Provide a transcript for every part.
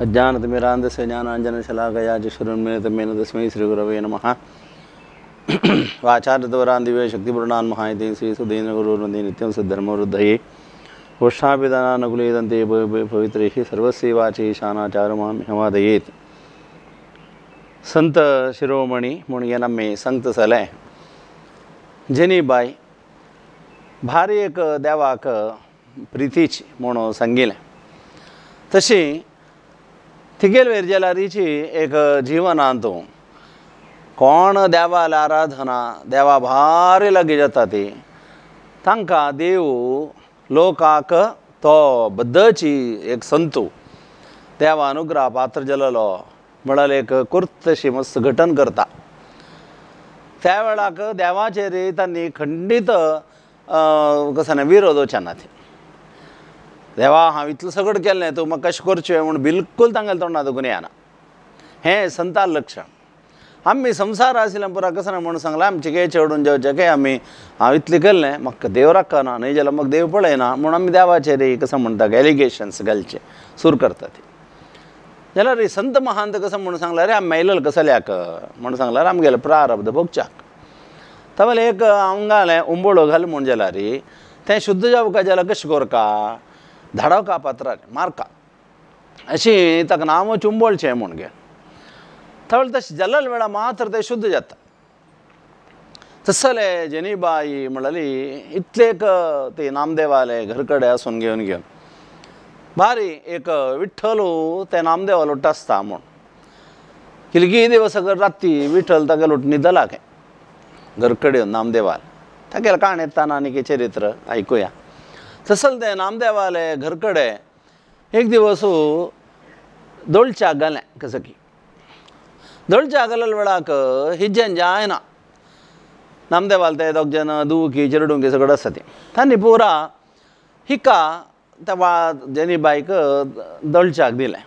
अज्ञानतिमिरान्धस्य ज्ञानाञ्जनशलाकया चक्षुरुन्मिलितमेन तस्मै श्रीगुरवे नमः। वाचार्यतवरान्दिवे शक्तिपूर्णान् महायते श्रीसुधीन्द्रगुरुर्वन्दे नित्यं सद्धर्मवृद्धये घोषापिदानानुकूलेदन्ते पवित्रैः सर्वस्यैवाचे शानाचारमां हिमादयेत् संत शिरोमणी म्हूण हे नम्मे संत सले। जेनीबाई भारी एक देवाक प्रितीची म्हणून सांगिलें। तशी थिकेल वेरजेलारीची एक जिवनांतू. कोण देवाला आराधना देवा भारी लागी जाता ती तांकां देव लोकाक तो बद्दची एक संतू. देवा अनुग्रह पात्र जालोलो म्हळ्यार एक कुर्तशी मस्त घटन करता. त्या वेळाक देवाचेर तांणी खंडीत कसं विरोध वचना ती देवा हांव इतलें सगळें केलें तूं म्हाका कशें करचें म्हूण बिलकूल तांगेलें तोंडा दुखून येना हें संताल लक्षण. आमी संवसार आशिल्लें पुरा कसं म्हूण सांगलां आमचे गे चेडून जेवचे काय आमी हांव इतलें केल्लें म्हाका देव राखना न्हय जाल्यार म्हाका देव पळयना म्हूण आमी देवाचेर कसं म्हणटा एलिगेशन्स घालचे सूर करता ती. जाल्यार संत महांत कसं म्हणून सांगलां रे आमी मेळलेलो कसल्याक म्हूण सांगल्यार आमगेले प्रारब्ध भोगच्याक तावले एक अंगालें उंबोळो घाल म्हूण जाल्यार तें शुद्ध जावका जाल्यार कशें करका धाडव धाडवका पात्रार मारका। अशी ताका नांव चुंबोळचें म्हूण घे थळ तशें जाल्ले वेळा मात्र ते शुद्ध जाता। तसले जेनीबाई म्हणली इतलेक ते नामदेवाले घरकडे आसून घेवन घेवन भारी एक विठ्ठलू ते नामदेवा लुट्टा आसता म्हूण किलगी दिवस राती विठ्ठल ताका लुट न्हिदला काय घरकडेन नामदेवाल। तागेले काण येताना आनी चरित्र आयकुया तसल ते नामदेवाले घरकडे एक दिवस दोळच्या घालें कसं की दोळच्या घालल वेळाक हिज्जन जायना नामदेवाल ते दोग जन दुवकी चिरडुंकी सगळं आसा ती तांणी पुरा हिका त्या वा जेनी बायक दोळच्याक दिलें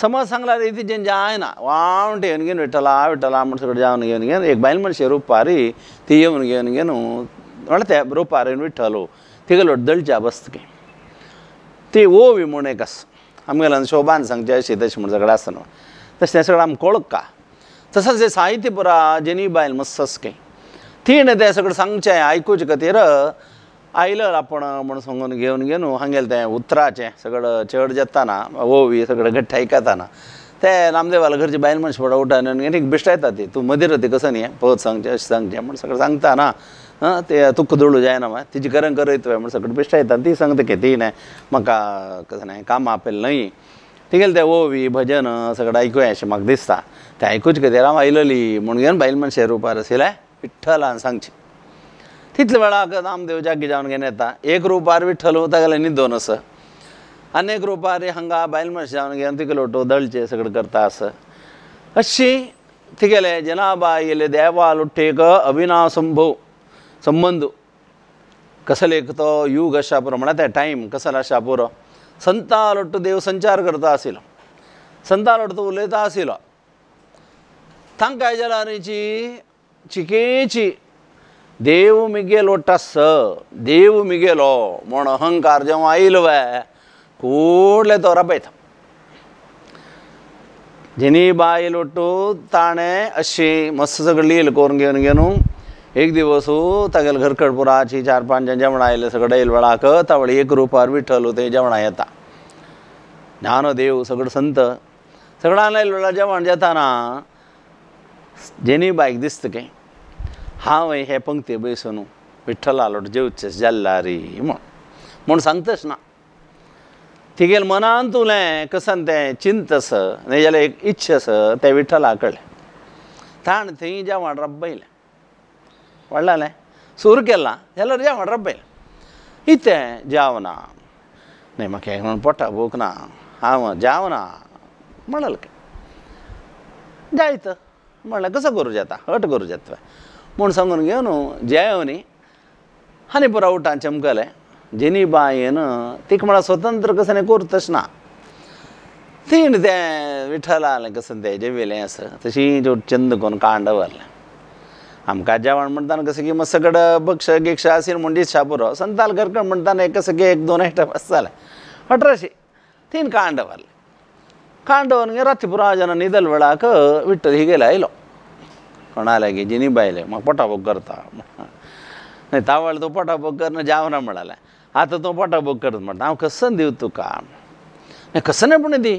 समज सांगल्यार इथे जें जायना वावण घेवन घेवन विठ्ठला विठ्ठला म्हण सगळें जावन घेवन घेवन एक बायल मनशी रुपारी ती येवन घेवन घेवन म्हळ्यार ते रुपारीन विठ्ठलो तिगलो दळच्या बसतकी ती ओवी म्हूण एक आस आमगेल्यान शोभान सांगचे अशी तशें म्हण सगळें आसना न्हू तशें तें सगळें आमी कळका तसोच हे साहित्य पुरा जेनी बायल मस्त आसके तीण तें सगळें सांगचें आयकुचे खातीर आयलं आपण म्हण सांगून घेवन घेवन हांगेलें तें उतराचें सगळें चड जेताना ओवी सगळें घट्ट आयकताना तें नामदेवाला घरची बायल मनशां फुडें उठान एक बिश्ट येता ती तूं मदीर ती कसो न्ही पळत सांगचें अशें सांगचें म्हण सगळें सांगता ना हां ते तुका दळू जायना माय तिची गरम करयत म्हण सगळं बिश्ट येता ती सांगता की ती न्हय म्हाका कसं काम आपेल आपयलें न्हय तिगेलें तें ओवी भजन सगळें आयकुया अशें म्हाका दिसता तें आयकुचे खातीर हांव आयलली म्हूण घेवन बायल मनशे रुपार आशिल्लें विठ्ठलान सांगचें तितले वेळाक नामदेव जागी जावन घेवन येता एक रुपार विठ्ठल तागेले न्हिदोन आस अनेक रुपार हांगा बायल मनशे जावन घेवन तिका लोटो दळचे सगळें करता असं अशी तिगेले जनाबा येले देवा लुट्टेक अभिनाव संभव संबंद कसले तो युग आसा पुरो म्हळ्यार ते टायम कसलो आसा पुरो संता लोट्ट देव संचार करता आशिल्लो संता लोट्ट उलयता आशिल्लो तांकां आयजलारीची चिकेची देव मिगेलो टस देव मिगेलो म्हण अहंकार जेव्हा आयलो वय कुडले तो राबयता जेनी बाय लोटू ताणें एक दिवस हो, तागेले घरकडपुराची चार पांच जण आयले सगळे येयले वेळाक तावळे एक रुपार विठ्ठल ते जेवणा येता. ज्ञानदेव सगळं संत. सगळ्यां आयले जेवण जेताना जेनी बायक दिसत काय हांव हे पंक्ती बसून विठ्ठल आलोट जेवचे जाल्ला रे म्हण. म्हूण सांगतस ना तिगेल मनान तुलें कसन तें चिंतस न्ही जाल्यार एक इच्छस तें विठ्ठला कळलें ताण थंय जेवण रब्बयलें ಒಳ್ಳೆ ಸುರುಕೆಲ್ಲ ಎಲ್ಲರೂ ಜಾವಣ ಇಲ್ಲ ಇತ್ತೆ ಜಾವನ ನಿಮ್ಮಕ್ಕೆ ಹೆಂಗೆ ಪೊಟ್ಟ ಬೂಕ್ನ ಆವ ಜಾವನ ಮಳಲ್ಕೆ ಜಾಯ್ತು ಮಳಕ್ಕೆ ಸ ಗುರು ಜಾತ ಒಟ್ಟು ಗುರು ಜಾತ್ವೆ. ಮೂಣ್ ಸಂಗನಿಗೆ ಅವನು ಜಯವನಿ, ಹನಿಪುರ ಊಟ ಚಮಕಲೆ ಜನಿಬಾಯಿನು ತಿಕ್ಮಳ ಸ್ವತಂತ್ರ ಕಸನೆ ಕೂರ್ ತಕ್ಷಣ. ತೀಂಡ್ದೆ ವಿಠಲ ಅಲ್ಲ ಕಸಂದೆ, ಜವಿಲೆ ಹೆಸರು ಚಂದ ಚಂದಕ್ಕೊಂದು ಕಾಂಡವಲ್ಲ आमकां जेवण म्हणटाना कसं की मग सगळं बक्ष गिक्ष असेल म्हणजे दिसता संताल करकण म्हणटाना एक कसं की एक दोन आयटम आसताले अठराशे. तीन कांड व्हरले कांडवनगे रातीपुरा जन निदल वेळाक विठ्ठल हिगेला आयलो कोणालागे जिनी बायले मग पोटाबोग करता. नाही तावळ तो पोटाबोग करणं जावना म्हणाला. आता तो पोटाबोग करत म्हणटा हांव कसं दिव तुका नाही कसं नाही पण दी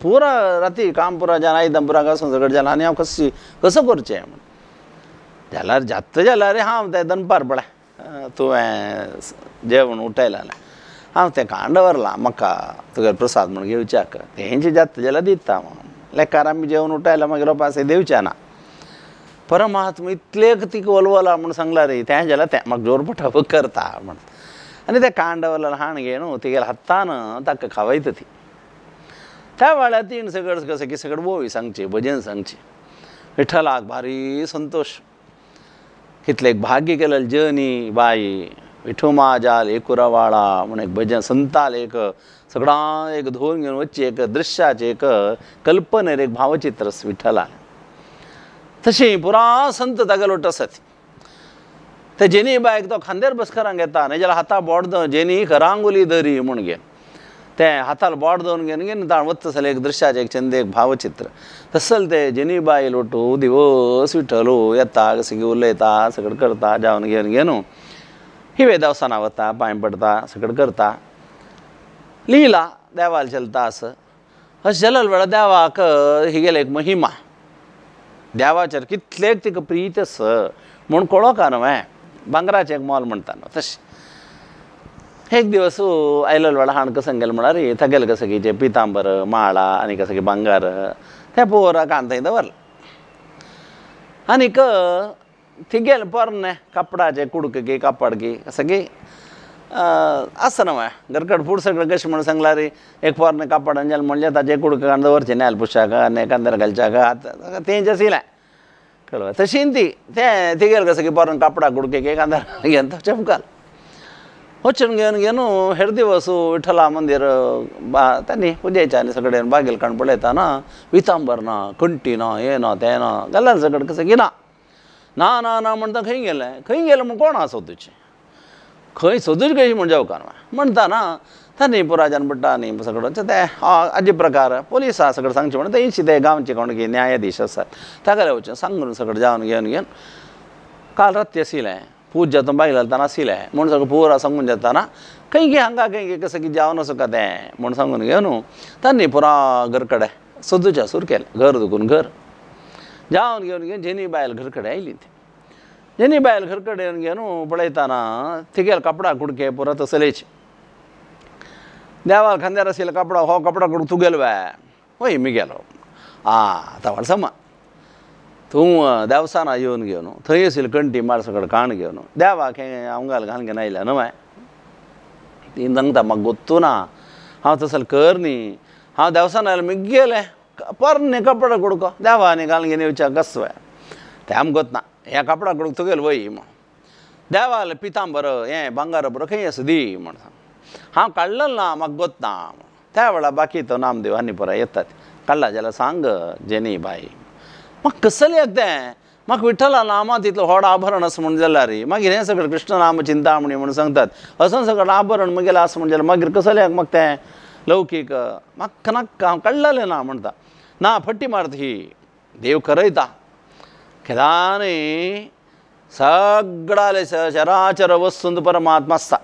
पुरा राती काम पुरा जाना आयदम पुरा कसं सगळं जाला आनी हांव कसं कसं करचें? झाला रे जात्त रे हांव ते दनपार पळय तुवें जेवण उठयलें हांव तें कांडवरला व्हरलां म्हाका तुगे प्रसाद म्हण घेवच्याक तेंचे जात्त ज्याला दिता मग लेकार आमी जेवण उठायला मागीर रोपास दिवचें ना परमात्मा इतलेक ती वलवला म्हूण सांगला रे तें ज्याला तें म्हाका जोर पठाव करता म्हण आनी तें कांडवला हाण घेवन तिगेल्या हातान ताका खावयता ती त्या वेळार तीन सगळं कसं की सगळं बोवी सांगची भजन सांगची विठ्ठलाक भारी संतोष इथलं एक भाग्य केलं जनी बाई विठू जाल एकुरावाळा म्हणून एक भजन संताल एक सगळां एक धोन घेवन वच्ची एक दृश्याचे एक कल्पनेर एक भावचित्र विठ्ठला तशी पुरा संत तागेलो असत ते जेनी बायक तो खांद्यार बसकरांक घेता आणि ज्याला हाता बोडद जेनी रांगोली धरी म्हूण घे ते हाताला बोड दवन घेवन घेवन ताण वत्त जाल्यार एक दृश्याचे एक चंद एक भावचित्र तसल ते जेनीबाई लोटू दिवस विठ्ठलू येता कसं उलयता सगळं करता जावन घेवन घेवन हिवे देवसाना वता पांय पडता सगळं करता लिहिला देवाला चलता असं अशें जाल्यार वेळा देवाक ही गेले एक महिमा देवाचेर कितलेक तिका प्रीत आस म्हूण कळोवका न्हू हें भांगराचें एक मोल म्हणटा न्हू तशें एक दिवस आयलो वेळा हाण म्हणा रे म्हळ्यार थगेल कसं की जे पितांबर माळा आणि कसं की भांगार तें पोरा कांत दवरलें आनीक थिगेल पोरने कपडाचे कापड की कसं की असं नव्हे गरकड फूड सगळं कशें म्हणून सांगला रे एक पोरने कापड अंजल म्हणजे जे कुडक कांड दवरचे न्याल पुशाक आनी एकांदर घालच्याक आतां तेंचे सिलें कळवा तशी ती तें तिगेल कसं की पोरन कापडा कुडके एकांदर घेवन तो चमकाल. वचून घेवन घेवन हेर दिवस विठ्ठला मंदिर बा त्यांनी पुजेच्या आनी सगळें बागेल काण पळयता ना वितांबर ना कंटी ना हें ना तें ना घाल्यार सगळें कसं की ना ना ना ना म्हणटा खंय गेलें खंय गेलें म्हण कोण आसा तुजें खंय सोदूच कशी म्हणजे उपकार म्हणटा ना तांणी पुराजान पडटा आनी सगळं ते हाजे प्रकार पोलीस आहा सगळं सांगचें म्हणून तेंची ते गांवचे कोण की न्यायाधीश आसात ताका वचून सांगून सगळं जावन घेवन घेवन काल राती आशिल्लें ಪೂಜ ತುಂಬ ಇಲ್ಲತನ ಸೀಲೆ. ಮುಣ್ಸಂಗು ಪೂರ ಸಂಗುಂಜತನ ಕೈಗೆ ಹಂಗ, ಕೈಗೆ ಕಸಗಿ ಜಾವನ ಸುಖತೆ ಏನು? ತನ್ನಿ ಪುರ ಗರ್ ಕಡೆ. ಸದ್ದು ಚ ಸುರ್ಕೆಲ್. ಗರ್ದು ಗುನ್ ಗರ್. ಜಾವನಿಗೆ ಅವನಿಗೆ ಜನಿ ಬಾಯಲ್ ಗರ್ ಕಡೆ ಇಲ್ಲಿಂತೆ. ಜನಿ ಬಾಯಲ್ ಗರ್ ಕಡೆ ಅವನಿಗೇನು ಬಳೈತಾನ ತಿಗೇಲ್ ಕಪಡ ಕುಡ್ಕೆ ಪುರ ತಸಲೇಚಿ ದೇವಾಲ್ ಖಂದ್ಯಾರ ಸೀಲೆ ಕಪ್ಪಡ ಹೋ ಕಪ್ಪಡ ಕುಡ್ ತುಗೆಲ್ವೆ. ಓಯ್ ಮಿಗೆಲ್. ಆ ತವಳ್ಸಮ್ಮ तूं गेलो बाय हय मी गेलो आ तावळ समा तूं देवसाना येवन घेवन थंय आशिल्लो कंटी मार सकड काण घेवन देवाक हें आंगाल घालून घेवन आयल्या न्हू बाय ती सांगता म्हाका गोत्तू ना हांव तसलें कर न्ही हांव देवसान आयलो मी गेलें परने कपडा कुडको देवानी घालून घेवन येवच्या कस बाय तें आमकां गोत ना ह्या कपडा कडून तुगेल वय म्हण देवाल पितांबर हें भांगार बरो खंय आसा दी म्हण सांग हांव काडलेलो ना म्हाका गोत ना त्या वेळा बाकी तो नामदेव आनी परा येतात काडला जाल्यार सांग जेनी बाई म्हाका कसलें तें म्हाका विठ्ठला नामा तितलो व्हड आभरण आसा म्हण जाल्यार रे मागीर हें सगळें कृष्ण नाम चिंतामणी म्हणून सांगतात असो सगळें आभरण म्हगेलें आसा म्हणजे मागीर कसल्याक म्हाका तें लौकीक म्हाका नाका हांव काडलेलें ना म्हणटा ना फट्टी मारता ही देव करयता केदानी सगळाले चराचर वस्तूंत परमात्मा आसता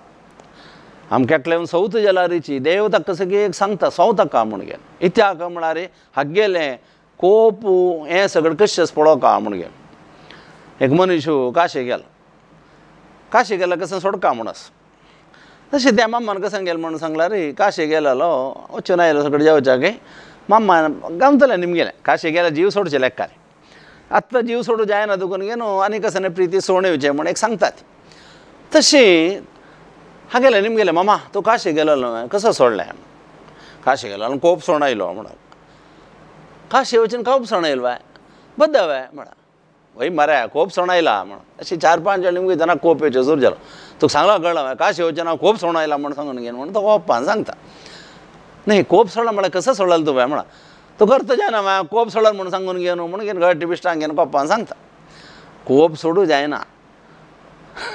आमक्याकले सौत जलारीची देव ताका सगळी एक सांगता सौ ताका म्हूण घेन इत्याक म्हळ्यार हागेलें कोप हें सगळें कशें पळोवका म्हूण घेन एक मनीस काशे गेलो काशे गेलो कसं सोडका म्हूण आस तशें त्या माम्मान कसं गेलो म्हणून सांगला रे काशे गेलेलो वचून आयलो सगळें जेवच्याक माम्मा गावतलें निमगेलें काशे गेल्यार जीव सोडचे लेक्कारे आत्तां जीव सोडू जायना दुखून घेवन आनी कसं प्रिती सोण येवचें म्हण एक सांगतात तशी हा गेले निमगेले मामा तूं काशी गेलो न्हय कसो सोडलें काशी गेलो आनी कोप सोण आयलो म्हणून काशी वचून कोप सोण आयलो बाय बद्द बाय म्हणा वय मरे कोप सोण आयला म्हण अशी चार पांच जाण निमगे जाणां कोप येवचे सुरू जालो तुका सांगला कळ्ळें बाय काशी वचून हांव कोप सोण आयला म्हण सांगून घेन म्हणून तो कोपान सांगता न्ही कोप सोडला म्हळ्यार कसो सोडलो तूं बाय म्हणा तूं करता जायना हांवें कोप सोडल म्हणून सांगून घेवन म्हणून घेवन गट्टी बिश्टांक घेवन कोपान सांगता कोप सोडू जायना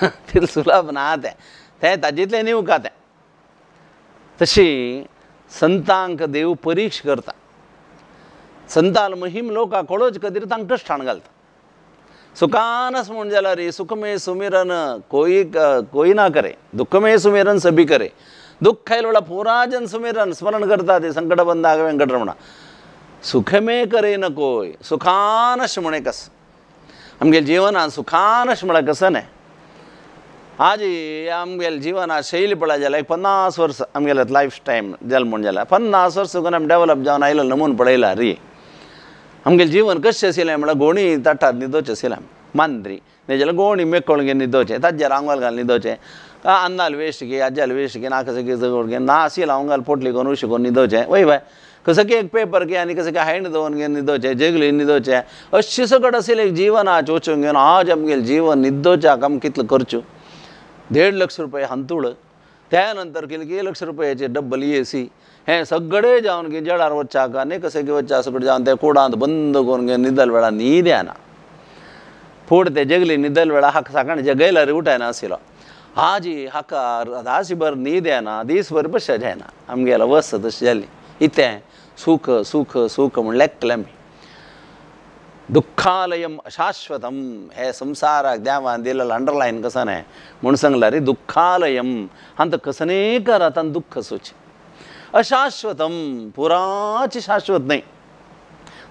तितलें सुलभ ना तें तें ताजेतलें न्ही तें तशी संतांक देव परिक्ष करता संताल महिम लोका कळोच कधीर तांकांच ठाण घालता सुखानस म्हण जाल्यार रे सुखमे सुमिरन कोई कोई ना करे दुःखमे सुमिरन सभी करे दुःख आयलो पुरा जन सुमिरन स्मरण करता ते संकट बंदा वेंकटरमणा सुखमे करे न कोय सुखानश म्हणे कस आमगे जिवनात सुखानश म्हळ्यार कसं न्हय आज आमगेले जिवनात शैली पळय जाल्यार एक पन्नास वर्स आमगेले लायफ टायम जालें म्हण जाल्यार पन्नास वर्स करून आमी डेवलप जावन आयलो नमून पळयला री ನಮಗೆಲ್ಲಿ ಜೀವನಕ್ಕೆ ಚಸಿಲಾಮಳ ಗೋಣಿ ತಟ್ಟಾದ ನಿದ್ದೋಚಸಿಲಾಮ ಮಂದ್ರಿ, ನಿಜಲ ಗೋಣಿ ಮೆಕ್ಕೊಳಗೆ ನಿದ್ದೋಚೆ, ತಜ್ಜ ಅಂಗಲ್ಗಲ್ ನಿದ್ದೋಚೆ. ಅನ್ನಾಲ್ ವೇಷ್ಟಿಗೆ, ಅಜ್ಜಲ್ ವೇಷ್ಟಿಗೆ ನಾಕಸಗೆ ನಾ ಹಸಿಲ ಅವಂಗಲ್ ಪೊಟ್ಲಿಗೆ ಉಷಿಗೊಂದು ನಿದ್ದೋಚೆ. ವೈ ವೈ, ಕಸಕ್ಕೆ ಏಕ್ ಪೇಪರ್ಗೆ ಅನಿ ಕಸಕ್ಕೆ ಹೈಣದವನ್ಗೆ ನಿದ್ದೋಚೆ, ಜಗ್ಲಿ ನಿದ್ದೋಚೆ. ಅಶಿಸಗಡಸಿಲೆ ಜೀವನ ಚೋಚಂಗೇನು ಆ ಜಮ್ಗೆ ಜೀವನ ನಿದ್ದೋಚೆ ಆ ಕಮ್ ಕಿತ್ಲು ಖರ್ಚು ದೇಡ್ ಲಕ್ಷ ರೂಪಾಯಿ ಹಂತುಳು. दवरून घेवन न्हिदोवचें जगली न्हिदोवचें अशें सगळें आशिल्लें जिवनाच वचून घेवन आज आमगेलें जिवन न्हिदोवच्याक आमी कितलें करच्यो देड लक्ष रुपये हंतुळ त्यानंतर कितले लक्ष रुपयाचे डब्बल ए सी हें सगळें जावन की जडार वच्चाक आनी कशें की वच्चा सगळें जावन ते कुडांत बंद करून घेवन न्हिदल वेळा न्हीद येना फूड ते जगली न्हिदल वेळा हाका सकाळी जगयल्यार उठायना आशिल्लो हाजी हाका राशीभर न्हीद येना दीसभर बशें जायना आमगेलो वस्त तशी जाली इतें सूख सूख सूख म्हण लेखले आमी दुःखालयम अशाश्वतम हे संसाराक देवान दिलेलं अंडरलायन कसं नाही म्हणून सांगला रे दुःखालयम अंत कसने कर आता दुःख सोच अशाश्वतम पुराची शाश्वत नाही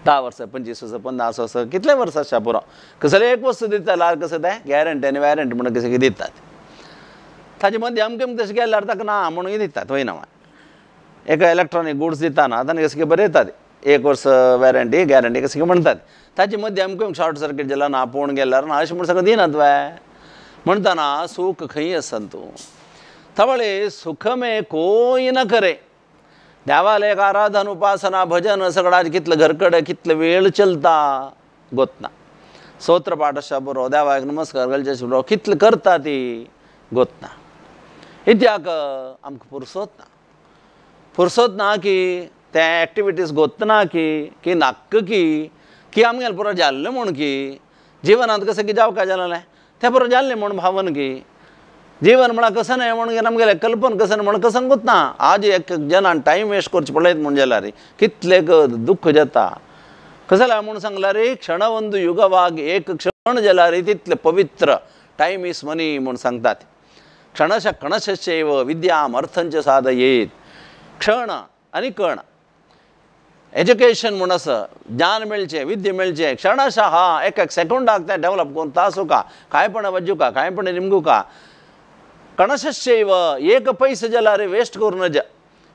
दहा वर्स पंचवीस वर्स पन्नास वर्स कितले वर्स आसा पुरो कसले एक वस्तू दिता जाल्यार कसं तें गॅरंटी आनी वॅरंटी म्हणून कशें कितें दितात ताजे मदीं अमकें तशें गेल्यार ताका ना म्हणून दितात वय नांवान एका इलेक्ट्रॉनीक गुड्स दिताना ताणें कशें बरें येतात एक वर्स वॅरंटी गॅरंटी कशें म्हणटात ताचे मदीं अमकें शॉर्ट सर्कीट जाल्यार ना पोवन गेल्यार ना अशें म्हण सगळें दिनात बाय म्हणटना सूख खंय आसन तूं? तवळे सुख मे कोई न करे. देवालय आराधन उपासना भजन सगळा कितलं घरकडे कितलं वेळ चलता? गोतना. स्तोत्र पाठ अशा बरो देवाक नमस्कार घालचे बरो कितलें करता ती? गोतना. इत्याक आमकां पुरसोत ना पुरसोत ना की ते एक्टिविटीज गोतना की की नाक्क की की आमगेले पुरो जाल्लें म्हूण की जिवनांत कशें की जावका जालें तें पुरो जाल्लें म्हूण भावन की जीवन म्हळ्यार कसं न्हय म्हणून आमगेलें कल्पन कसं न्हय म्हणून कसं गुतना आज एक जनान टायम वेस्ट करचें पळयत म्हूण जाल्यार कितलें दुख्ख जाता कसं जाल्यार म्हूण सांगल्यार क्षणवंदू युगवाग एक क्षण जाल्यार तितलें पवित्र टायम इज मनी म्हूण सांगतात क्षणश कणशैव विद्याम अर्थंच साधयेत क्षण आनी कण ಎಜುಕೇಷನ್ ಮುಣಸ, ಜ್ಞಾನ ಮಿಳ್ಚೆ ವಿದ್ಯೆ ಮಿಳ್ಚೆ ಕ್ಷಣಶಃ ಏಕಕ್ಕೆ ಸೆಕೆಂಡ್ ಆಗ್ತಾ ಡೆವಲಪ್ ಕೊಂತ ತಾಸುಕ ಕಾಯಪಣ ವಜ್ಜುಕ, ಕಾಯಪಣ ನಿಮಗೂಕ. ಕಣಶಶ್ಚೈವ, ಏಕ ಪೈಸ ಜಲ ರೀ ವೇಸ್ಟ್ ಕೂರ್ನಜ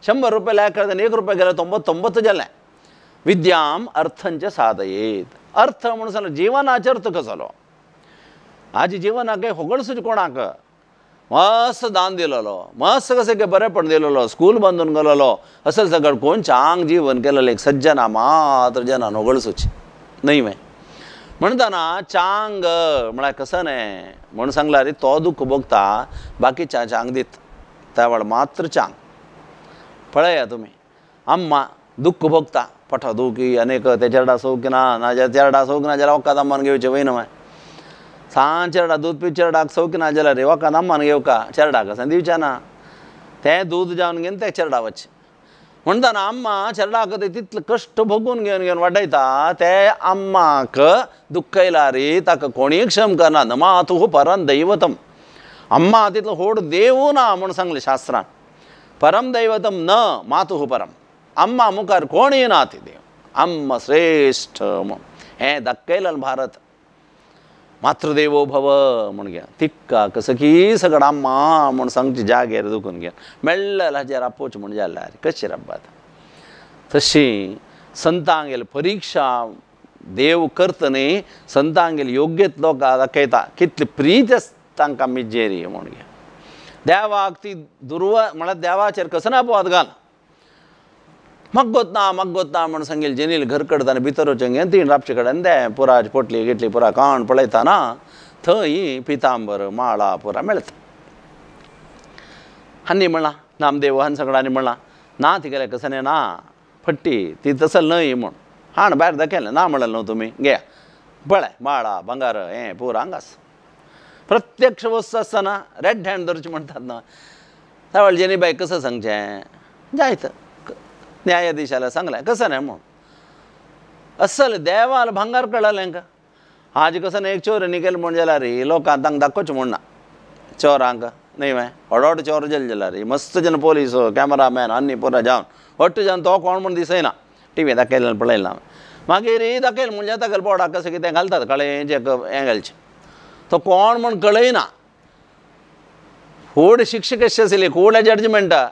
ಶಂಬರ್ ರೂಪಾಯಿ ಲ್ಯಾಕದ ಏಕ ರೂಪಾಯಿ ಗೆಲ್ಲ ತೊಂಬತ್ತೊಂಬತ್ತು ಜಲ ವಿದ್ಯಾಂ ಅರ್ಥಂಚ ಸಾಧಯೇತ್. ಅರ್ಥ ಮುಣಸಲು ಜೀವನ ಆಚರ್ತಕ ಸಲು. ಆಜಿ ಜೀವನಕ್ಕೆ ಹೊಗಳಿಸಿಕೊಣಾಕ मस्त दान दिलेलो मस्त कशें की बरेपण दिलेलो स्कूल बांदून गेलेलो. असं सगळं कोण चांग जीवन केलेलं एक सज्जना मात्र जना होगळसूच नाही मे म्हणताना चांग म्हळ्यार कसं न्हय म्हणून सांगला रे तो दुःख भोगता चा चांग दीत त्यावेळ मात्र चांग. पळया तुमी अम्मा दुःख भोगता पठा दुखी अनेक ते चेडा की ना ना चेडा सौकी ना जाल्यार वकात दामान घेऊचे वयना माय सांज चेडा दूद पी चेडाक सौकी ना जाल्यार वकात अम्मान घेवका चेडाक असं दिवचें ना तें दूद जावन घेवन ते चेडा वचचें म्हणटाना अम्मा चेडाक ते तितले कश्ट भोगून घेवन घेवन वाडयता ते अम्माक दुख्ख येयला रे ताका कोणीय क्षम करना न मातुः परम दैवतम अम्मा तितलो व्हड देवू ना म्हूण सांगलें शास्त्रान परम दैवतम न मातुः मातृदेवो भव म्हूण घे तिक्का कसं की सगळं अम्मा म्हूण सांगची जागेर दुखून घे मेळ्ळें हाजेर आपोवचें म्हूण जाल्यार कशी रब्बात तशी संतांगेल परीक्षा देव करता न्ही संतांगेल योग्यत लोकां दाखयता कितली प्रीत तांकां मिजेरी म्हूण घे देवाक ती दुर्व म्हळ्यार देवाचेर कसं ना पोवत घाल ಮಗ್ಗೊತ್ತಾ ಮಗ್ಗೊತ್ತಾ ಮಣಸಂಗಿಲ್ ಜನಿಲ್ ಘರ್ ಕಡ್ದಾನೆ ಬಿತ್ತರು ಚಂಗಿ ಅಂತ ರಾಪ್ಚಿ ಕಡಂದೆ ಪುರ ಪೊಟ್ಲಿ, ಗಿಟ್ಲಿ, ಪುರ ಕಾಣ್ ಪಳೈತಾನ, ಥಯಿ ಪೀತಾಂಬರ್ ಮಾಳ ಪುರ ಮೆಳತ. ಹನ್ನಿ ಮಳ್ಳ ನಾಮದೇವ ಹನ್ಸಗಡ ನಿಮ್ಮಳ್ಳ ನಾ ತಿಗಲ ಕಸನೆ ನಾ, ಪಟ್ಟಿ ತಿ ತಸಲ್ ನೈ ಮಣ್. ಹಾಣ್ ಬ್ಯಾರ ದಕೆಲ್ಲ ನಾ ಮಳಲ್ ನೋವು ತುಮಿ, ಗೇ. ಬಳೆ, ಮಾಳ, ಬಂಗಾರ, ಏ, ಪೂರ ಹಂಗಾಸ್ ಪ್ರತ್ಯಕ್ಷ ವಸ್ತುನ ರೆಡ್ ಹ್ಯಾಂಡ್ ದೊರಚಿ ಮಾಡ್ತದ ಅವಳು ಜನಿ ಬಾಯಿ ಕಸ ಸಂಜೆ ಜಾಯ್ತು. न्यायाधीशाला संगले कसं नाही असल देवा भंगार कड़ा लेंक आज कस एक चोर निकेल म्हण जाला रे, लोकां तांकां दाखोवचें म्हूण ना. चोरांक न्ही चोर जल जला रही मस्त जेन्ना कैमरा मैन आनी पूरा जाऊन वोट जावन तो कोण म्हूण दिसयना टी व्ही दाखयलें पळयलें हांवें मागीर दाखयल म्हणजे ताका बोर्डाक कसं कितें घालतात, कळें तो कौन म्हूण कळयना फ़ूड शिक्षक कशी जजमेंटा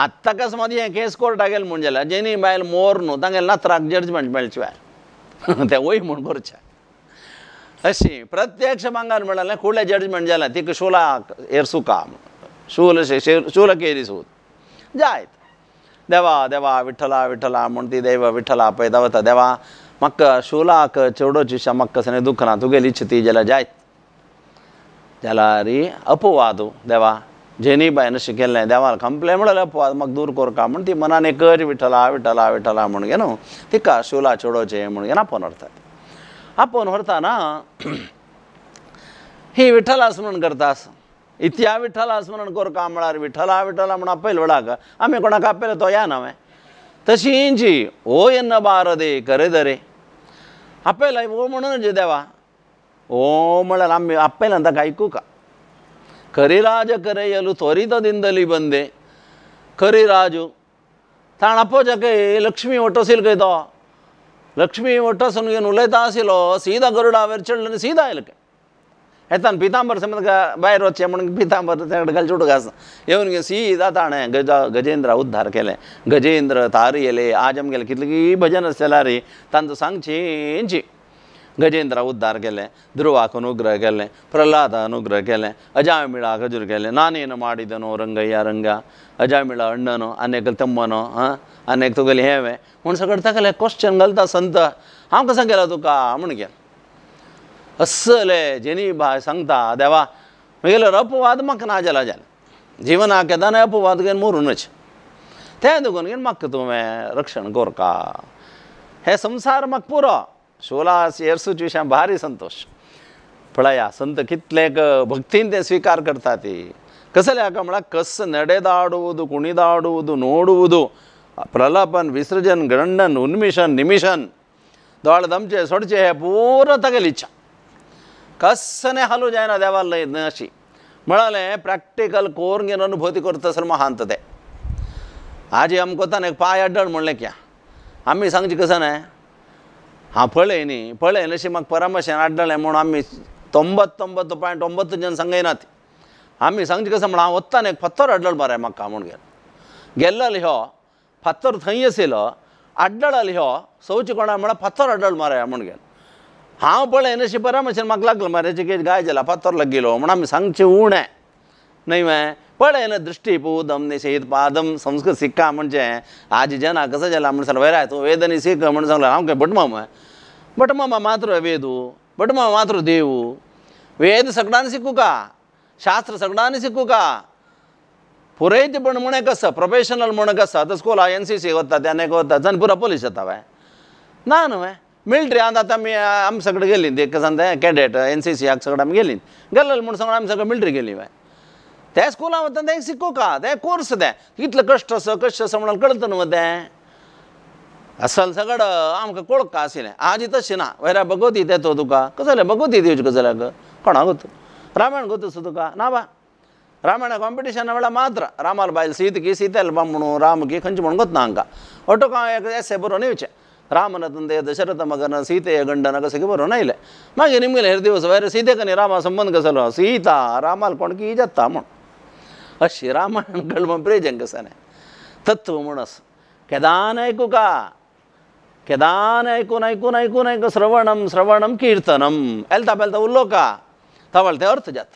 आत्तां कस मादी हें केस कोर्टाक गेलें म्हणजे जाल्यार जेनी बायल मोर न्हू तांगें नात्राक जडजमेंट मेळचे बाय तें वय म्हूण करचे अशी प्रत्यक्ष भांगार म्हणाले फुडलें जडजमेंट जालें तिका शुलाक एरसुका. शूल शूल केरी सूद जायत. देवा देवा विठ्ठला विठ्ठला म्हण ती देव विठ्ठला पळयता वता देवा. म्हाका शुलाक चेवडोची शा म्हाका सने दुखना तुगेली इच्छा ती जाल्यार जायत. जाल्यार ही अपवाद हो, देवा. जेनी बायन अशें केल्लें देवाला कंप्लेन म्हणलं अपवाद म्हाका दूर कोर का? म्हण ती मनान एकच विठ्ठला विठ्ठला विठ्ठला म्हण घे न्हू तिका शिवला चेवडोचें म्हण घेन आपोवन व्हरतात आपोवन व्हरताना ही विठ्ठला स्मरण करतास. इतिहा विठ्ठला स्मरण कोर का म्हळ्यार विठ्ठला विठ्ठला म्हण आपयल वडाक आमी कोणाक आपयलें तो या नवें. तशींची ओ येन्न बार दे करे दरे. आपयलाय ओ म्हणून जे देवा. ओ म्हळ्यार आमी आपयलां ताका आयकू ಕರಿರಾಜ ಕರೆಯಲು ತ್ವರಿತದಿಂದಲಿ ಬಂದೆ. ಕರಿರಾಜು, ತಾಣಪ್ಪ ಜಕೆ ಲಕ್ಷ್ಮಿ ಒಟ್ಟಸಿಲ್ ಕೈದೋ ಲಕ್ಷ್ಮಿ ಒಟ್ಟಸನಿಗೆ ನುಲೈತಾಸಿಲೋ ಸೀದಾ ಗರುಡ ವೆರ್ಚಳ್ಳನ ಸೀದಾ ಇಲ್ಲಕ್ಕೆ ಎತ್ತಾನ ಪೀತಾಂಬರ ಸಮದ ಬಾಯಿರೋ ಚಮಣಗೆ ಪೀತಾಂಬರ ತೆಗೆದು ಗಲ್ಚುಡುಗಾಸ ಇವನಿಗೆ ಸೀದಾ ತಾಣೆ, ಗಜ, ಗಜೇಂದ್ರ ಉದ್ಧಾರ ಕೆಲೆ. ಗಜೇಂದ್ರ ತಾರಿ ತಾರಿಯಲೆ ಆಜಮ್ಗೆಲೆ ಕಿತ್ಲಿಗೆ ಭಜನ ಸೆಲಾರಿ, ತಂದು ಸಂಗ್ ಚೇಂಚಿ. गजेंद्रा उद्धार केलें ಧ್ರುವಾಕ್ ಅನುಗ್ರಹ केलें ಪ್ರಹ್ಲಾದ ಅನುಗ್ರಹ केलें ಅಜಾಮಿಳ ಗಜುರ್ केलें ನಾನೇನು ಮಾಡಿದನೋ ರಂಗಯ್ಯ ರಂಗ ಅಜಾಮಿಳ ಅಣ್ಣನೋ अनेक तम्मनो हां अनेक तुगेलें हेवें म्हूण सगळें ताका क्वेश्चन घालता संत हांव कसो गेलो तुका म्हूण गेलो असले जेनी बाय सांगता देवा म्हगेलो अपवाद म्हाका ना जाला जालें जिवनाक येताना अपवाद घेवन मरूनच तें दुखून घेवन म्हाका तुवें रक्षण कोरका हे संसार म्हाका पुरो शोलास येरसूच विशयां भारी संतोष पळया संत कितलेक ಭಕ್ತಿಯಿಂದ ते ಸ್ವೀಕಾರ करता ती कसले हाका म्हळ्यार ಕಸ್ ನಡೆದಾಡುವುದು ಕುಣಿದಾಡುವುದು ನೋಡುವುದು ಪ್ರಲಪನ್ ವಿಸರ್ಜನ್ ಗಂಡನ್ ಉನ್ಮಿಷನ್ ನಿಮಿಷನ್ दोळदमचे सोडचे हे पुरो तागेली इच्छा कस्सने हालू जायना देवाला लय अशी म्हळालें प्रॅक्टिकल कोर घेवन अनुभूती करता सर महांत ते आजी आमी कोतान एक पांय अड्डण म्हणलें क्या आमी सांगचें कसं न्हय ಆ ಪಳೆ ನಿ ಪಳೆ ಲಶಿ ಮಗ ಪರಮಶೇನ ಅಡ್ಡಳೆ ಮೂಣ ಆಮಿ ತೊಂಬತ್ತೊಂಬತ್ತು ಪಾಯಿಂಟ್ ಒಂಬತ್ತು ಜನ ಸಂಘ ಏನಾತಿ? ಅಮ್ಮಿ ಸಂಘ ಸಂಬಳ ಆ ಒತ್ತಾನೆ ಪತ್ತೋರು ಅಡ್ಡಳು ಬಾರ ಮಗ ಕಾಮಣ್ಗೆ ಗೆಲ್ಲಲಿ ಹೋ, ಪತ್ತೋರು ಥೈಯಸಿಲ ಅಡ್ಡಳಲಿ ಹೋ ಶೌಚಿಕೊಂಡ ಮಳ ಪತ್ತೋರು ಅಡ್ಡಳು ಮಾರ ಅಮ್ಮಣ್ಗೆ ಹಾವು ಪಳೆ ಎನಶಿ ಪರಮಶೇನ ಮಗ ಲಗ್ಲ ಮರ ಜಿಗೆ ಗಾಯಜಲ ಪತ್ತೋರು ಲಗ್ಗಿಲೋ ಮಣ ಆಮಿ ಸಂಘ ಉಣೆ जाला पत्तर लगिलो म्हण आमी दृष्टीपूदम निषेध पादम। संस्कृत सिक्का म्हणजे आज जना कसं जाला म्हण सांगलं वैराय तूं वेदनी सीख म्हण सांगला हांव काय बटमामा बटमामा मात्र वेदू बटमामा मात्र देवू। वेद सगळ्यांनी शिकू का। शास्त्र सगळ्यांनी शिकू का। पुरयत पण म्हणे कसं। प्रोफेशनल म्हण कसं। आतां स्कूला एन सी सी वता त्याने अनेक वता जावन पुरा पोलीस येता बाय ना न्हय मिलिटरी आतां आमी आमी सगळे गेली ते कसं ते कॅडेट एन सी सीक सगळे आमी गेली। गेलेले म्हण सांगून आमी सगळे मिलिटरी गेली बाय त्या स्कुलान वता ते शिकू का ते कोर्स ते कितले कश्ट आसा कश्ट आसा म्हणून कळत न्हू तें असल सगळं आमकां कळोक का आशिल्लें आज तशें ना वयरा भगवती तेतो तुका कसो जालें भगवती दिवची कसो जाल्यार कोणा गोत रामायण गोतूस तुका ना बा ರಾಮಾಯಣ ಕಾಂಪಿಟೇಷನ್ ವೇಳ ಮಾತ್ರ ರಾಮಲ್ ಬಾಯಲ್ಲಿ ಸೀತೆಗೆ ಸೀತೆಯಲ್ಲಿ ಬಮ್ಮಣು ರಾಮಗೆ ಕಂಚು ಮಣ್ಣು ಗೊತ್ತು ಅಂಕ ಒಟ್ಟು ಕಾ ಎಸ್ಸೆ ಬರೋನೇ ವಿಚೆ ರಾಮನ ತಂದೆ ದಶರಥ ಮಗನ ಸೀತೆಯ ಗಂಡನ ಕಸಗೆ ಬರೋಣ ಇಲ್ಲ ಮಾಗೆ ನಿಮ್ಗೆ ಎರಡು ದಿವಸ ಬೇರೆ ಸೀತೆ ಕನಿ ರಾಮ ಸಂಬಂಧ ಕಸಲು ಸೀತಾ ರಾಮಲ್ ಕೊಣಕಿ ಈಜತ್ತ ಮಣ್ಣು अशी रामायण मग प्रेजन तत्व म्हणस. केदान ऐकू का? केदान ऐकून ऐकून ऐकून ऐकू श्रवणम श्रवणम कीर्तनम. एलता पेलता उरलो का? तवळ ते अर्थ जात.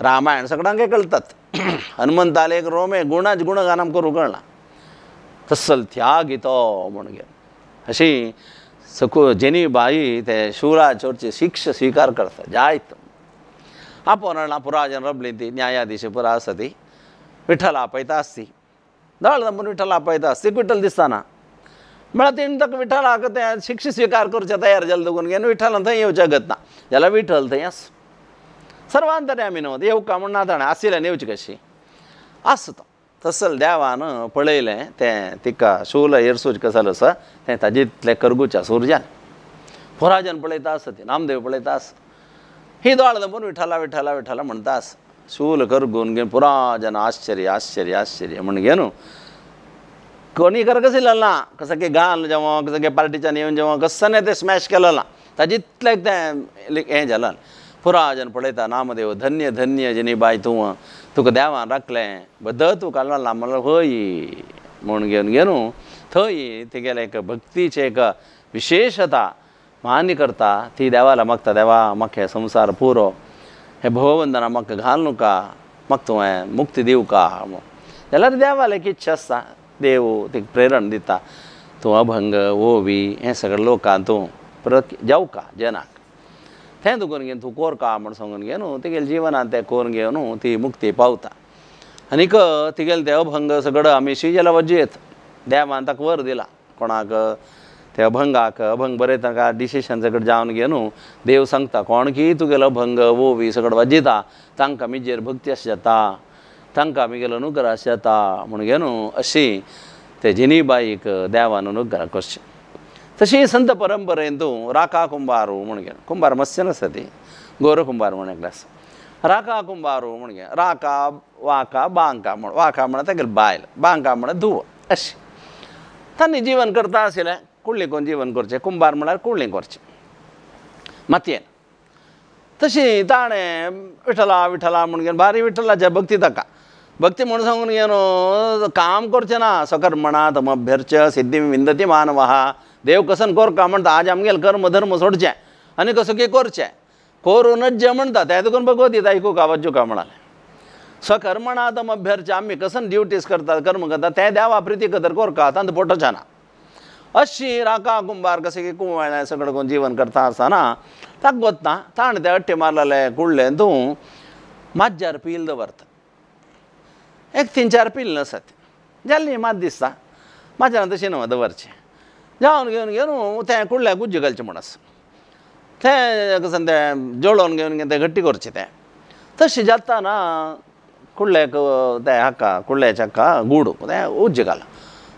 रामायण सगळ्यांक कळतात. हनुमंताले एक रोमे गुणाच गुणगान आमकां करूं कळना तसल त्याग म्हण घे अशी सकू जेनी बाई ते शिवराज चोरची शिक्ष स्वीकार करता जायत. ಅಪ್ಪನಳ್ಳ ಪುರಾಜನರ ಬ್ಲಿಂತಿ ನ್ಯಾಯಾಧೀಶ ಪುರ ಸತಿ ವಿಠಲಾಪೈತ ಅಸ್ತಿ ದಾಳ ನಮ್ಮನ್ನು ವಿಠಲಾಪೈತ ಅಸ್ತಿ ವಿಠಲ್ ದಿಸ್ತಾನ ಬೆಳತಿನ ತಕ್ಕ ವಿಠಲ ಆಗುತ್ತೆ ಶಿಕ್ಷೆ ಸ್ವೀಕಾರ ಕುರ್ಚ ತಯಾರು ಜಲ್ದಗುನ್ಗೇನು ವಿಠಲ್ ಅಂತ ಇವು ಜಗತ್ನ ಎಲ್ಲ ವಿಠಲ್ ತಯಸ್ ಸರ್ವಾಂತರ್ಯಾಮಿನೋದು ಇವು ಕಮಣ್ಣಾದಣ ಅಸಿಲ ನೀವು ಚಿಕಶಿ ಅಸ್ತು ತಸಲ್ ದೇವಾನು ಪೊಳೆಯಲೆ ತೇ ತಿಕ್ಕ ಶೂಲ ಏರ್ಸೂಜ್ ಕಸಲು ಸ ತೇ ತಜಿತ್ಲೆ ಕರ್ಗುಚ ಸೂರ್ಜನ್ ಪುರಾಜನ್ ಪೊಳೈತಾಸತಿ ನಾಮದೇವ್ ಪೊಳೈತಾಸ್ आसा तें ताजितलें करगुच्या सुरज्यान पुराजन पळयता आसा ती नामदेव पळयता आसा ही दोळ दंबून विठ्ठला विठ्ठला विठ्ठला म्हणटा आसा शूल करगून घेवन पुराजन आश्चर्य आश्चर्य आश्चर्य म्हण घे न्हू कोणी कर कसं इल्लो ना? कसं की घाल जेवं कसं की पार्टीच्यान येवन जेवं कसं ते स्मॅश केलो ना? ताजितलें तें हें पुरा जन पळयता नामदेव धन्य धन्य जिनी बाय तूं. तुका देवान राखलें. बद्द तूं काडलो ना म्हणल्यार हय म्हूण घेवन घे न्हू थंय तेगेलें एक भक्तीचे एक विशेशता मान्य करता ती देवाला मागता देवा माखे हे पुरो हे भवबंधना म्हाका घाल का म्हाका तुवें मुक्ती दिवं का जाल्यार देवाला एक इच्छा आसता देव तिका प्रेरण दिता तूं अभंग ओवी हें सगळें लोकां तूं प्रक जेवका जनाक तें तूं करून घेवन तूं कोर का म्हण सांगून घे न्हू तेगेले जिवनांत तें करून घे न्हू ती मुक्ती पावता आनीक तिगेले ते अभंग सगळं आमी शिजेला वजेत देवान ताका वर दिला कोणाक ते अभंगाक अभंग बरयता का डिसिशन सगळें जावन घे न्हू देव सांगता कोण की तुगेलो अभंग? ओवी सगळें वाजयता तांकां मिजेर भक्ती अशी जाता तांकां आमगेलो अनुग्रह अशी जाता म्हूण घे न्हू अशी ते जिनीबाईक देवान अनुग्रह करचें तशी संत परंपरेन तूं राका कुंभारू म्हूण घे कुंभार मत्स्य नासता ती? गोर कुंभार म्हण एकलो आसा राका कुंभारू म्हण घे राका वाका बांका म्हण वाका म्हण तेगेले बायल. बांका म्हण धुव. अशी. तांणी जीवन करता आशिल्लें कुळ्ळी कोण जेवण करचें कुंभार म्हळ्यार कुळ्ळी करचें मातयेन तशी ताणें विठ्ठला विठ्ठला म्हण घेवन बारी विठ्ठलाचे भक्ती ताका भक्ती म्हूण सांगून घे न्हू काम करचें ना सकर्मणा तमभ्यर्च सिद्धी विंदती मानवहा देव कसन कोर का म्हणटा आज आमगेलें कर्म धर्म सोडचें आनी कसो की करचें कोरूनच जें म्हणटा तें देखून भगवतीत आयकूं का वाच्यो का म्हणालें तम तमभ्यर्च आमी कसन ड्युटीज करतात कर्म करतात तें देवा प्रिती कदर कोर का तांत पोटोचें ना ಅಶ್ಶಿ ರಾಕ ಕುಂಬಾರ್ಕಸಿಗೆ ಕುಂಬಾಣ ಸಗಡ್ಕೊಂಡು ಜೀವನ ಕರ್ತಾ ಆಸ್ತಾನ ತಕ್ಕ ಗೊತ್ತಾ ತಾಣದೆ ಅಟ್ಟಿ ಮಾರಲೆ ಕುಳ್ಳೆ ಅಂದು ಮಜ್ಜಾರು ಪೀಲ್ದ ಬರ್ತ. ಏಕ್ ತಿಂಚಾರು ಪೀಲ್ ಸತಿ ಜಲ್ಲಿ ಮದ್ದಿಸ್ತ. ಮಜ್ಜಾನಂತ ಸಿನಿಮಾದ ಬರ್ಚಿ ಜಾವನಿಗೆ ಏನು ತೇ ಕುಳ್ಳೆ ಗುಜ್ಜು ಕಲ್ಚಿ ಮುಣಸು. ತೇ ಸಂತೆ ಜೋಳವನಿಗೆ ಇವನಿಗೆ ಗಟ್ಟಿ ಕೊರ್ಚಿದೆ. ತಶಿ ಜತ್ತಾನ ಕುಳ್ಳೆ ತೇ ಹಕ್ಕ, ಕುಳ್ಳೆ ಚಕ್ಕ, ಗೂಡು ಉಜ್ಜಿಗಾಲ.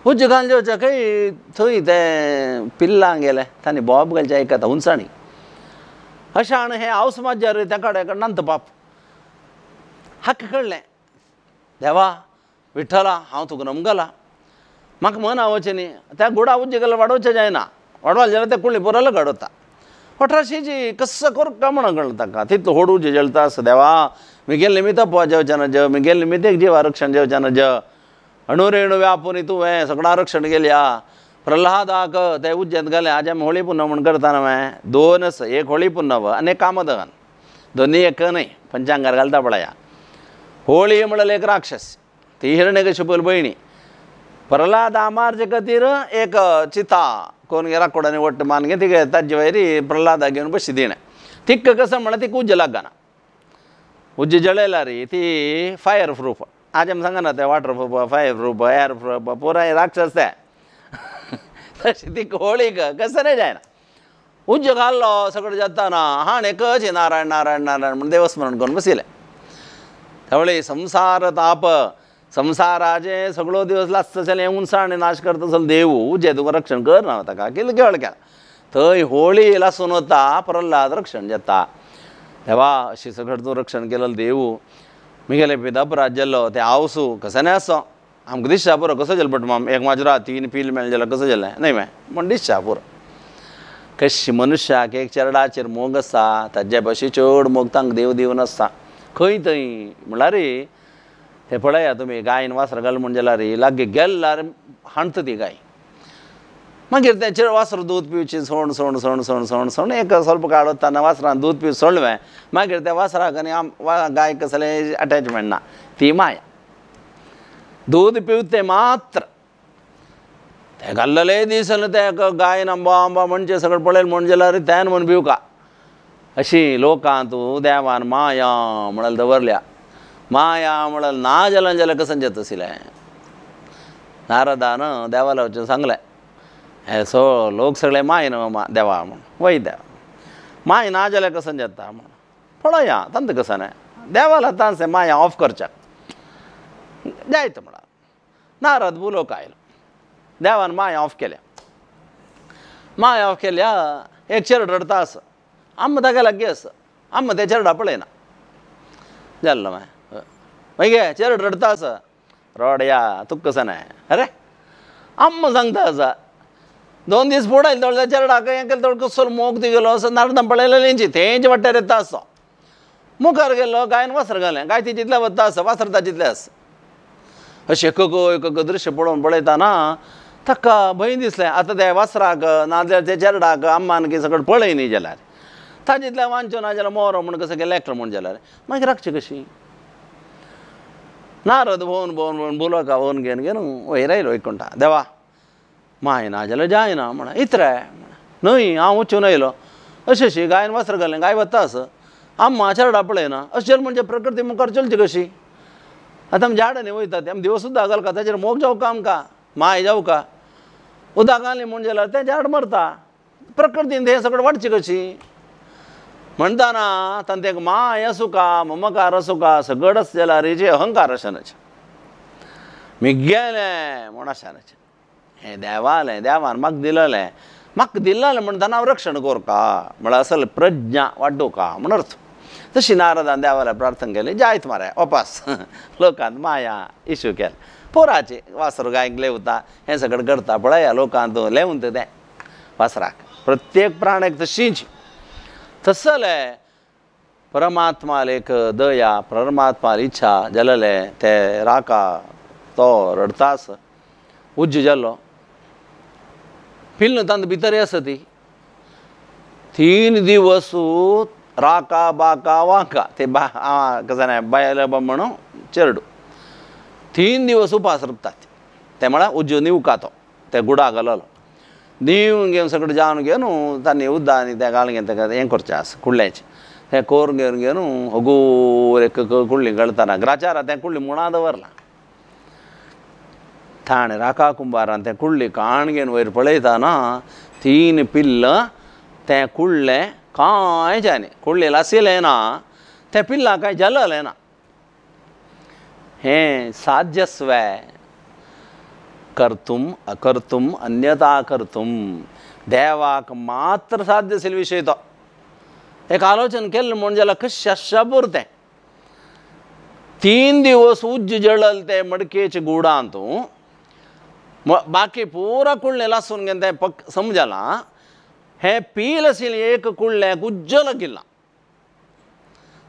तें गट्टी करचें तें तशें थंय तें पिल्लां गेलें तांणी बोब घालचें आयकता उंचाणी अशें आनी हें हावस माज्जार त्या कडेन नंत पाप हाका कळलें देवा विठ्ठला हांव तुका नमगला म्हाका मन आवचें न्ही त्या गुडा उज्ज गेल्यार वाडोवचें जायना वाडवाल जाल्यार तें कुळी बरोलो घडोवता अठराशेची कसं करू का म्हणून कळलं ताका तितलो होडू जळटा आसा देवा मिगेल निमित्त पो जेवच्यान ज मिगेल निमित्त एक जीव आरक्षण जेवच्यान ज अणुरेणू व्यापून तुवें सगळं आरक्षण गेल्या प्रल्हादाक ते उज्जत गेले आज आमी होळी पुन्हा म्हण करता न्हय दोनच एक होळी पुन्नव आनी एक कामदहन दोनी एक न्हय पंचांगार घालता पळया होळी म्हणल्यार एक राक्षस ती हिरण्यकशिपूल भयणी प्रल्हाद आमारचे खातीर एक चिता कोण गेला कोणाने वट्ट मान घे तिगे ताजे वयरी प्रल्हादा घेवन बशी दिणें तिक्क कसं म्हणा तिका उज्ज लागना उज्ज जळयला रे ती फायर प्रूफ आज आमी सांगना ते water proof fire proof air proof पुराय राक्षस ते तशी ती होळीक कसं नाही जायना. उज्ज घाल्लो सगळं जाताना हाणे कशें नारायण नारायण नारायण म्हण देवस्मरण करून बसिले त्यावेळी संसार ताप संसाराचे सगळो दिवस लास्त जाल्यार उंचाणे नाश करता चल देऊ जे तुका रक्षण कर ना ताका केलं केवळ केला. थंय होळी लासून वता प्रल्हाद रक्षण जाता. देवा अशी सगळं तूं रक्षण केलं देऊ मिगेले पिदापरात जाल्लो ते आवसू कसं नाही आसो आमकां दिसता पुरो कसो जालो बट माम एक माजरा तीन पील मेळ जाल्यार कसो जालें न्हय मै म्हण दिसता पुरो कशी मनशाक एक चेरडाचेर मोग आसा ताजे भाशे चड मोग तांकां देव दिवन आसता खंय थंय म्हणल्यार ते पळया तुमी गायन वासर घाल म्हण जाल्यार लागीं गेल्ल्यार हाणता ती गाय. मागीर तेचेर वासर दूद पिवची सोण सोण सोण सोण सोण सोण एक ಸ್ವಲ್ಪ काळ वताना वासरान दूद पिव सोडलें मागीर त्या वासराक आनी आम वा गायक कसलें अटॅचमेंट ना ती माया दूद पिवते मात्र ते घाल्लेले दीस ते गायन आंबा आंबा म्हणजे सगळें पळयलें म्हण जाल्यार त्यान म्हण पिवका अशी लोकां तूं देवान माया म्हणाल दवरल्या माया म्हणाल ना जाल्यार जाल्यार कसं जेत आशिल्लें नारदान देवाला वचून सांगलें हे सो लोक सगळे माय मा देवा म्हण वय देवा माय ना जाल्यार कसं जेता म्हण पळया तंत कसं नाही देवाला तांसे माया ऑफ करच्या जायत म्हणा नारद बुलोक आयलो देवान माय ऑफ केल्या माय ऑफ केल्या एक चेरड रडता असं आम्म ताका लागी असं आम्म त्या चेरडा पळयना जाल्लो माय मागीर चेरड रडता असं रडया तुका कसं नाही अरे आम्म सांगता असा दोन दीस फुडें आयले थोडे चेरडाक हें केलें थोडे कसो मोग ती गेलो असो नारदां पळयलो तेंची तेंचे वाट्यार येता असो. मुखार गेलो गायन वासर घालें गाय ती जितलें वता आसा वस्त्र ताजितलें आसा अशें कको कको दृश्य पळोवन पळयतना ताका भंय दिसलें आतां त्या वासराक नाजाल्यार त्या चेरडाक आम्मान की सगळें पळय न्ही जाल्यार ताजितलें वांचो ना जाल्यार मोरो म्हण कसो गेलें एकटो म्हण जाल्यार मागीर राखचें कशी? नारद भोवन भोवन भोवन बुलोका भोवन घेवन घेवन वयर आयलो वैकुंठा देवा. मायना जाल्यार जायना म्हण इतरे न्हय हांव वचून आयलो अशें अशी गायन वस्त्र घालें गाय वता आस आम्मा चेरडा पळयना अशें म्हणजे प्रकृती मुखार चलची कशी? आतां आमी झाडांनी वयता ते आमी दिवस सुद्दां घालता ताचेर मोग जावं का आमकां? माय जावं का? उदक घालें म्हण जाल्यार तें झाड मरता. प्रकृतीन तें सगळें वाडची कशी? म्हणटाना तेका माय असू का ममकार असू का सगळंच जाल्यार हेजे अहंकार आसनाचे मी गेलें म्हण आसनाचें हें देवालें देवान म्हाका दिलेलें. म्हाका दिलेलें म्हणटाना हांव रक्षण करका म्हळ्यार असल प्रज्ञा वाडोवका म्हण अर्थ. तशी नारदान देवाला प्रार्थना केली. जायत मारे ओपास लोकांत माया इशू केला. पोराचे वासरू गायक लेवता हें सगळें करता पळया लोकांत. लेवून तें. वासराक प्रत्येक प्राण्याक तशीच तसले परमात्मा लेख दया परमात्मा इच्छा जालेले ते राका तो रडतास. उज्ज जाल्लो. पिल्ल तांत भितर आसा ती तीन दिवस राका बाका वाका ते बा कसं बायल म्हणून चेरडू तीन दिवस उपास रपतात ते म्हळ्यार उज्जो निवका तो ते गुडा घाललो नीव घेवन सगळें जावन घेवन तांणी उद्दा आनी तें घालून घेवन ताका हें करचें आसा कुळ्ळेचें तें कोरून घेवन घेवन हगूर एक कुळ्ळी घालतना ग्राचारा तें कुळ्ळी मुणा दवरलां ಥಾಣೆ, ರಾಕಾ ಕುಂಬಾರ ಅಂತ, ಕುಳ್ಳಿ ಕಾಣಿಗೆ ವೈರ್ ಪಳೆಯುತ್ತಾನ ತೀನ್ ಪಿಲ್ಲ, ತೆ ಕುಳ್ಳೆ, ಕಾಯ್ ಜಾನೆ. ಕುಳ್ಳಿ ಲಸಿಲೇನಾ? ತೆ ಪಿಲ್ಲ, ಕಾಯಿ ಜಲ್ಲಲೇನ ಹೇ, ಸಾಧ್ಯಸ್ವೇ. ಕರ್ತು ಅಕರ್ತು ಅನ್ಯತಾ ಕರ್ತು. ದೇವಾಕ ಮಾತ್ರ ಸಾಧ್ಯ ಸಿಲ್ ವಿಷಯ ತೋ ಏಕ ಆಲೋಚನೆ ಕೆಲ್ ಮುಂಜಲ ಕಷ್ಟ ತೀನ್ ದಿವಸ ಉಜ್ಜು ಜಳಲ್ತೆ ಮಡಕೇಚ ಗೂಡ ಅಂತೂ दिवस उज्ज जळल ते मडकेचे गुडांत बाकी पुरा कुळ्ळें लासून घेवन तें पक समजलां हें पील आशिल्लें एक कुळ्ळें उज्ज लागिल्लां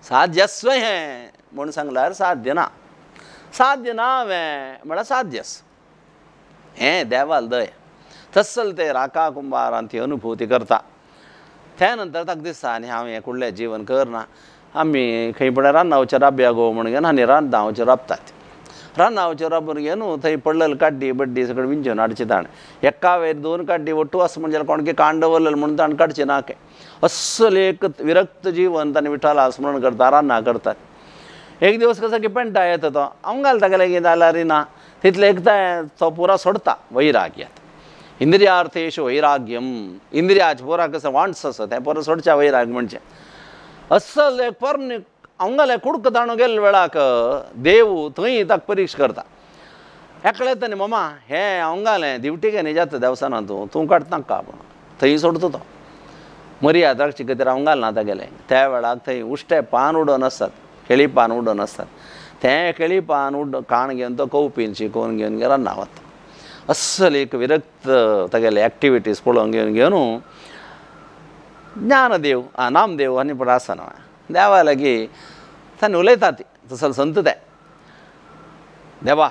साध्यस्व हें म्हूण सांगल्यार साध्य ना साध्य ना हांवें म्हळ्यार साध्यस हें देवाल दय तसल ते राका कुंभारान ती अनुभूती करता त्या नंतर ताका दिसता आनी हांव हें कुडलें जीवन करना आमी खंय फुडें रानांवचेर राबया गो म्हण घेवन आनी रानांवचेर राबतात रानांवचेर राबून घेवन थंय पडलेल काड्डी बड्डी सगळें विंचून हाडची ताण एका वेळ दोन काड्डी वट्टू आसा म्हणजे कोणके कांड दवरलेले म्हणून ताण काडचे ना काय अस्सल एक विरक्त जीवन ताणें विठ्ठला स्मरण करता रान्ना करतात. एक दिवस कसो की पेंटा येता तो हांव घालता गेले की जाल्यार ना तितले एकदां तो पुरा सोडता वैराग्यात. इंद्रियार्थेश वैराग्यम इंद्रियाचे पोरा कसं वांट्स असं तें परत सोडच्या वैराग म्हणजे. अस्सल एक पोरने हांगाले कुडक ताणू गेले वेळाक देव थंय ताका परिक्ष करता एकले येता मम्मा हें हांगालें दिवटीक न्ही जाता देवसानां तूं तूं काडटा का पूण थंय सोडता तो मर्याद राखची खातीर हांव ना गेले त्या वेळाक थंय उश्टे पान उडोवन आसतात केळी पान उडोवन आसतात तें केळी पान उड काण घेवन तो कौपीन शिकोवन घेवन गेला नावता अस्सल एक विरक्त तागेले एक्टिविटीज पळोवन घेवन घेवन ज्ञानदेव आ नामदेव आनी पूण आसा தேவாலகி தன் உலைதாத்தி ಸ್ವಲ್ಪ ಸಂತದೆ. ದೇವ,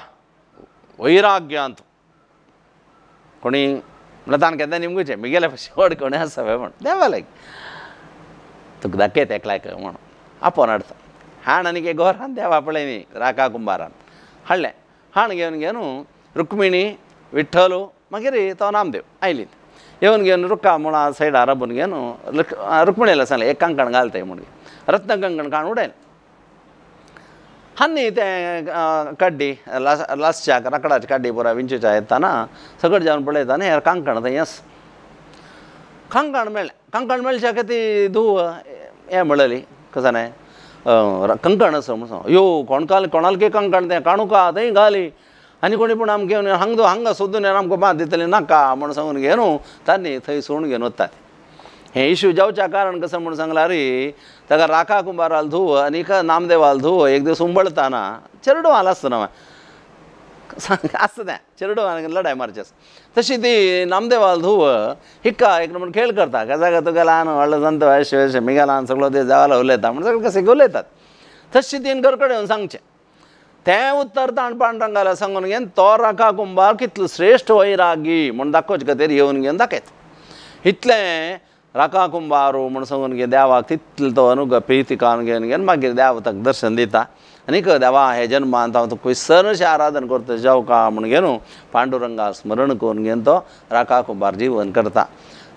ವೈರಾಗ್ಯ ಅಂತ. ಕೊಣಿ ತಾನು ಕೆದ್ದ ನಿಮಗೂ ಚೆ ಮಿಗೆಲ್ಲ ಶೋಡ್ ಕೊಣೆ ಸವೆ ಮಾಡು. ದೇವಾಲಯ ತುಕ್ ದಕ್ಕೆ ತೆಕ್ಲಾಕ ಮಾಡು. ಅಪ್ಪ ನಡ್ತ ಹಾಣನಿಗೆ ಗೋರ ಅಂತ, ದೇವ ಅಪ್ಪಳೇನಿ ರಾಕಾ ಕುಂಬಾರ ಅಂತ. ಹಳ್ಳೆ. ಹಾಣಿಗೆ ಅವನಿಗೇನು ರುಕ್ಮಿಣಿ ವಿಠಲು ಮಗಿರಿ, ತಾವು ನಾಮದೇವ್ ಐಲಿ ಇವನಿಗೇನು ರುಕ್ಕ ಮುಣ ಸೈಡ್ ಅರಬ್ಬನಿಗೇನು ರುಕ್ ರುಕ್ಮಿಣಿ ಎಲ್ಲ ಸಲ ಏಕಾಂಕಣಗಾಲ್ತೆ ಇವನಿಗೆ ರತ್ನಗಂಗನ ಕಾಣುವುಡೇನು ಹನ್ನಿ ಕಡ್ಡಿ, ಲಸ್ ಲಸ್ಚಾಕ ರಕಡಾಚ ಕಡ್ಡಿ ಪೂರ ವಿಂಚು ಚಾ ಎತ್ತಾನ, ಸಗಡ್ ಜಾವನ್ ಯಾರು ಕಂಕಣದ ಎಸ್. ಕಂಕಣ ಮೇಲೆ ಕಂಕಣ ಮೇಲೆ ಚಾಕತಿ ಧೂವ ಏ, ಮಳಲಿ, ಕಸನೆ ಕಂಕಣ ಸಮ ಅಯ್ಯೋ ಕೊಣ್ಕಾಲಿ ಕೊಣಲ್ಕೆ ಕಂಕಣದೆ ಕಾಣುಕ ದೈ ಗಾಲಿ. ಅನ್ಕೊಂಡು ಪುಣ ನಮ್ಗೆ ಹಂಗದು ಹಂಗೆ ಸುದ್ದು ನಮ್ಗೆ ಬಾದಿತ್ತಲ್ಲಿ ನಕ್ಕ ಮಣಸವನಿಗೇನು ತನ್ನಿ ಥೈ ಸೋಣ್ಗೇನು ಒತ್ತಾತಿ. हे इश्यू जावच्या कारण कसं म्हणून सांगला रे ताका राखा कुंभाराल धुव आनी एका नामदेवाल धुव एक दीस उंबळताना चेरडो हाल आसतना सांग आसता तें चेरडो लढाय मारचेस तशी ती नामदेवाल धुव हिक्का एक म्हणून खेळ करता का जागा तुका ल्हान व्हडलो जाणतो अशें अशें मिगा ल्हान सगळो ते देवाला उलयता म्हणून सगळें कशें उलयतात तशी तीन घरकडे येवन सांगचें तें उत्तर ताण पांडुरंगाला सांगून घेवन तो राखा कुंभार कितलो श्रेश्ठ वैरागी म्हूण दाखोवचे खातीर येवन घेवन दाखयत इतलें ರಕ ಕುಂಬಾರು ಮುಣಸವನಿಗೆ ದ್ಯಾವ ತಿತ್ಲ್ತವನು ಪ್ರೀತಿ ಕಾನ್ಗೆನ್ಗೆನ್ ಮಗ್ಗಿ ದೇವ ತಗ್ ದರ್ಶನ ದೀತ ಅನೇಕ ದವಾ ಹೇ ಜನ್ಮ ಅಂತ ಅವತ್ತು ಕುಯ್ಸರ್ಷ ಶಾರಾಧನ ಕೊಡ್ತ ಜೌಕ ಮುಣಗೇನು ಪಾಂಡುರಂಗ ಸ್ಮರಣ ಕೋನ್ಗೆಂತೋ ರಕ ಕುಂಬಾರ ಜೀವನ ಕರ್ತ.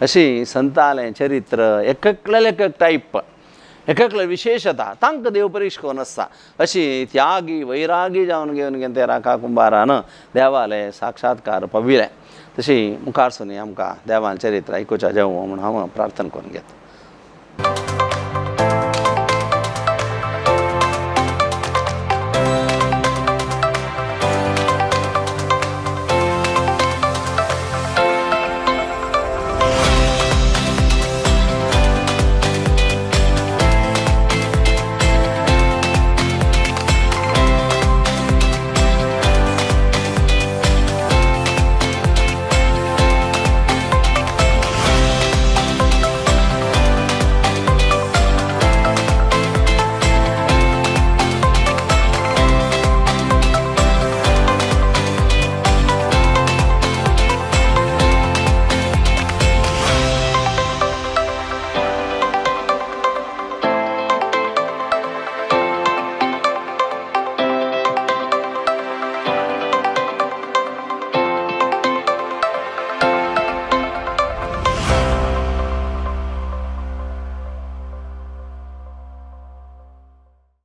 ಅಶಿ ಸಂತಾಲೆ ಚರಿತ್ರ ಎಕ್ಕಕ್ಲೆಲೆಕ್ಕ ಟೈಪ್, ಎಕ್ಕಕ್ಲ ವಿಶೇಷತ, ತಾಂಕ ದೇವ ಪರೀಕ್ಷಕೋನಸ್ಸ ಅಶಿ ತ್ಯಾಗಿ ವೈರಾಗಿ ಜಾವನ್ಗೆ ಅಂತ ರಾಕ ಕುಂಬಾರನ ದೇವಾಲಯ ಸಾಕ್ಷಾತ್ಕಾರ ಪವಿಲೆ तशी मुखार सुनी आमकां देवान चरित्र आयकुच्या जेव म्हूण हांव प्रार्थना करून घेता.